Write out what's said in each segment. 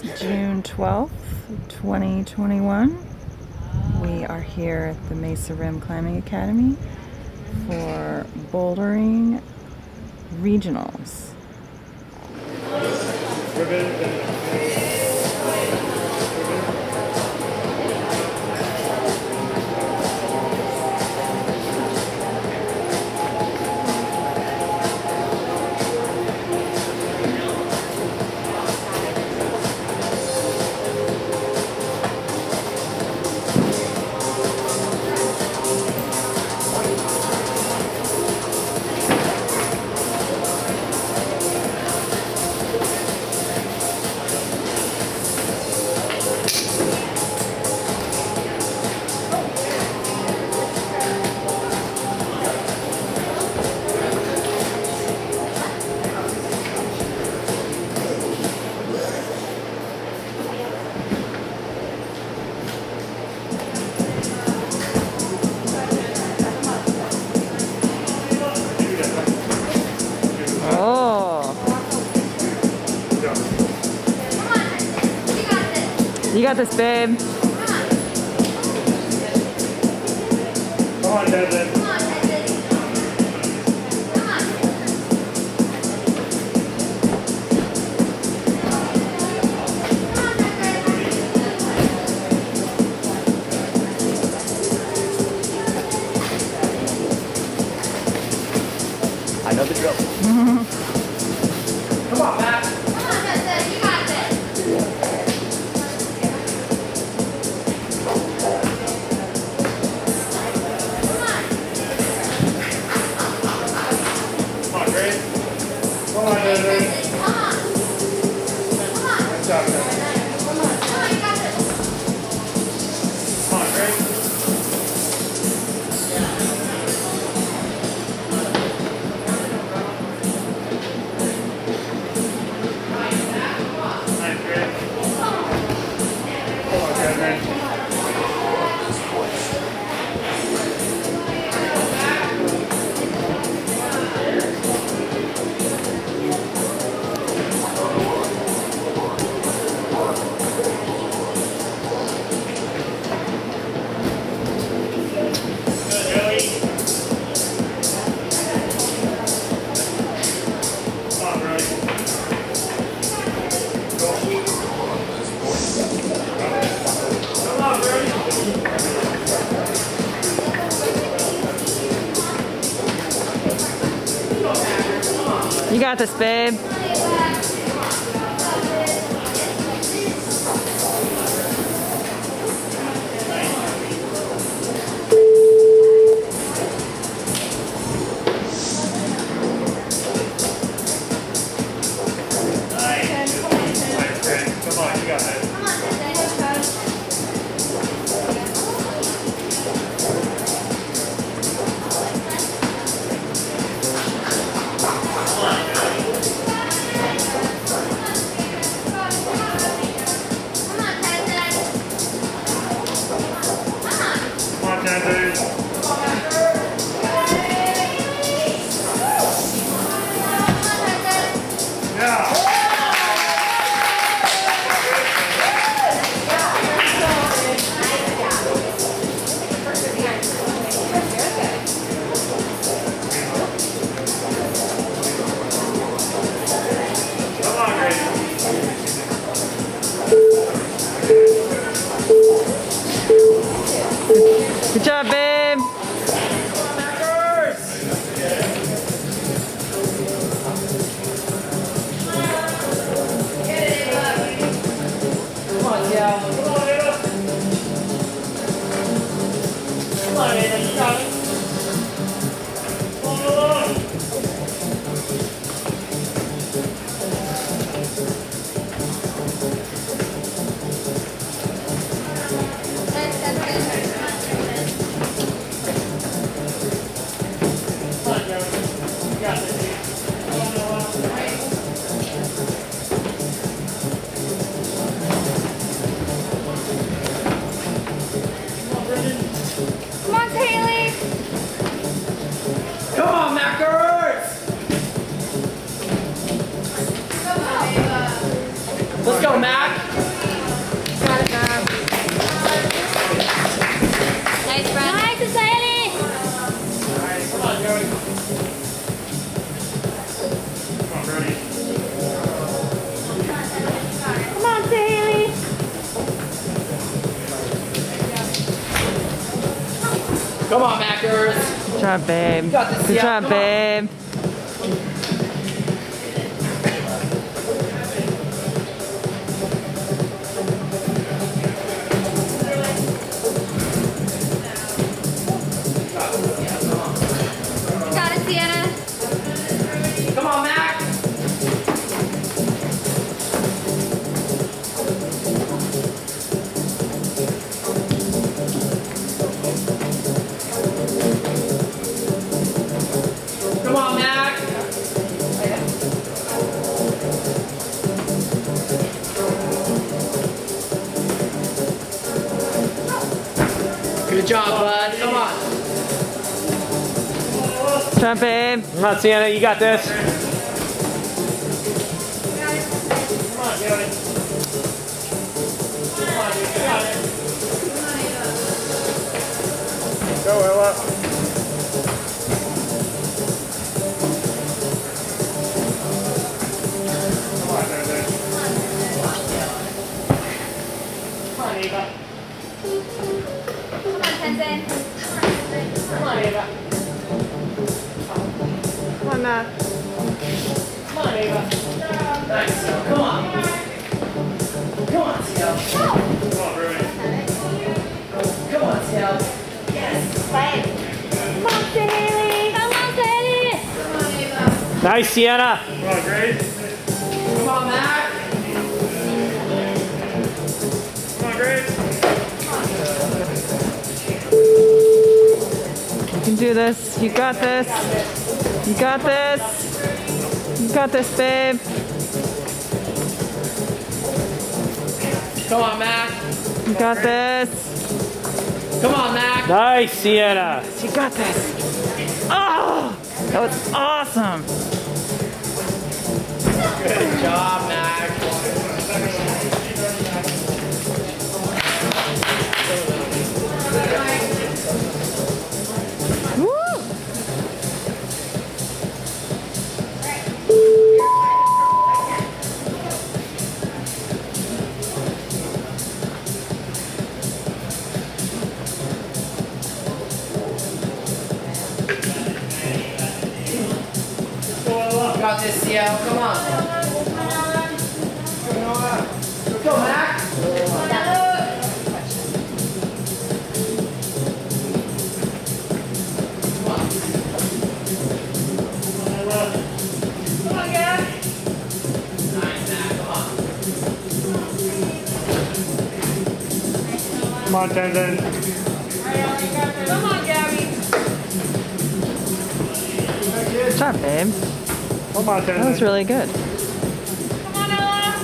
June 12th, 2021. We are here at the Mesa Rim Climbing Academy for bouldering regionals. this, babe. Come on, Devin. order. You got this, babe. Come on, Mackers. Good job, babe. Good job, babe. Job, babe. Come on, Sienna, you got this. Come on, on. Go, Ella. Come on, there, there. Come on, Ava. Come on, Tenzin. Come on. Come on, Matt. Come on, Ava. Nice. Come on. Come on, Seal. Come on, Ruby. Come on, Seal. Come on, Haley. Come on, Haley. Nice, Sienna. Come on, Grace. Come on, Mac. Come on, Grace. You can do this. You got this. You got this. You got this, babe. Come on, Mac. You got this. Come on, Mac. Nice, Sienna. You got this. Oh, that was awesome. Good job, Mac. Got this, Seal. Come on. Go, Mac. Nice, Mac. Come on. Come on, Tenzin. Come on, Gabby. Good job, babe. That was really good. Come on, Ella.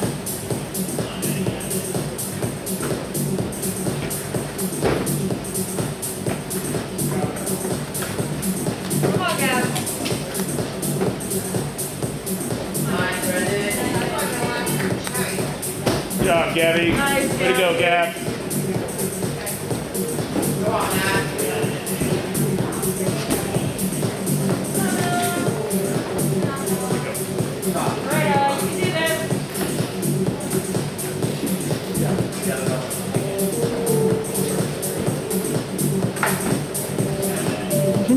Come on, Gab. Nice, Good job, Gabby. Way to go, Gab.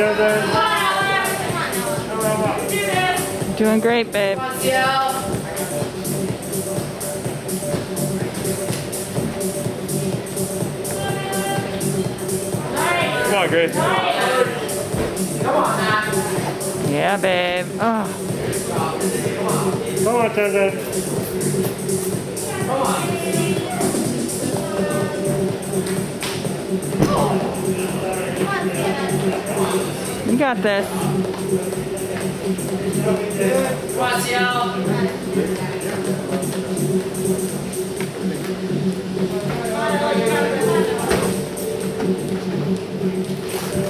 You're doing great, babe. Come on. Come on, Grace. Come on. Yeah, babe. Oh, Come on, Tenzin. you got this. Come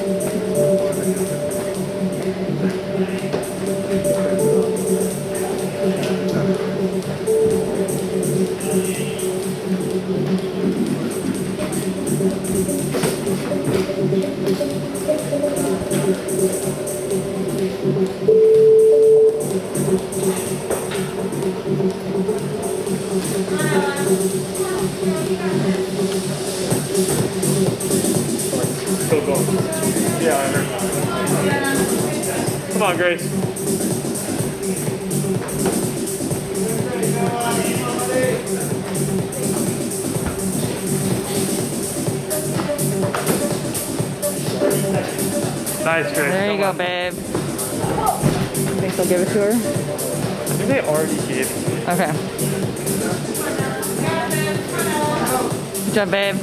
on, Grace. Nice, Grace. There you go, babe. Think they'll give it to her? I think they already gave it to me. Okay. Good job, babe.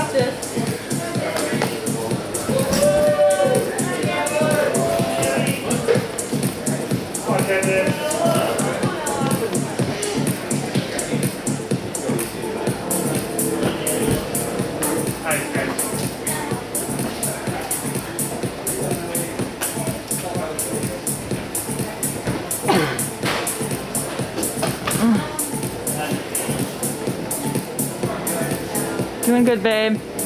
Got this. Doing good, babe.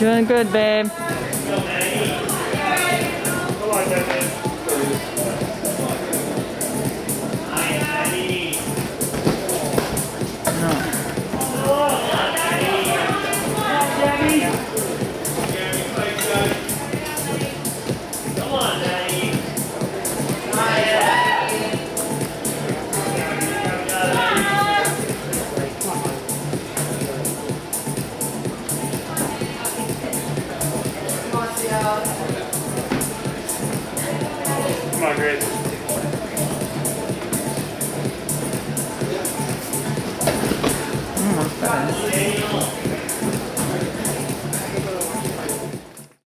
Doing good, babe.